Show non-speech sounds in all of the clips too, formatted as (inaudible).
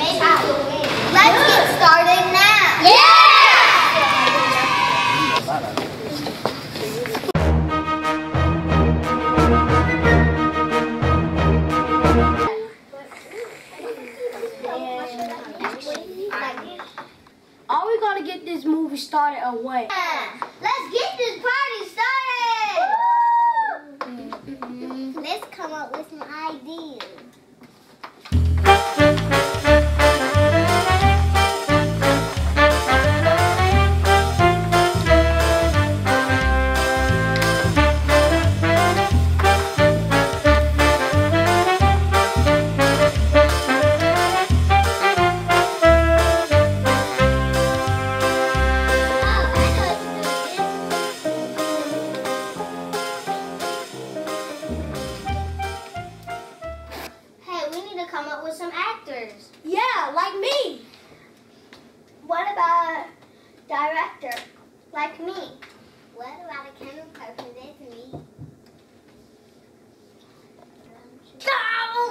Let's get started now. Yeah! We gonna get this movie started away. Yeah. Let's get this party started. Come up with some actors. Yeah, like me. What about a director? Like me. What about a camera person? That's me.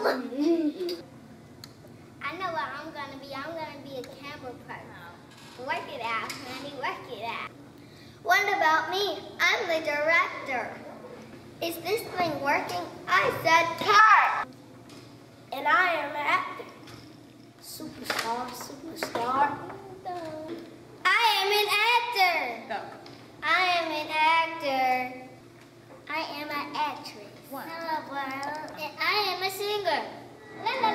(laughs) I know what I'm gonna be. I'm gonna be a camera person. Work it out, honey. Work it out. What about me? I'm the director. Is this thing working? I said cut. And I am an actor. Superstar, superstar. I am an actor. I am an actor. I am an actress. Hello, world. And I am a singer. La la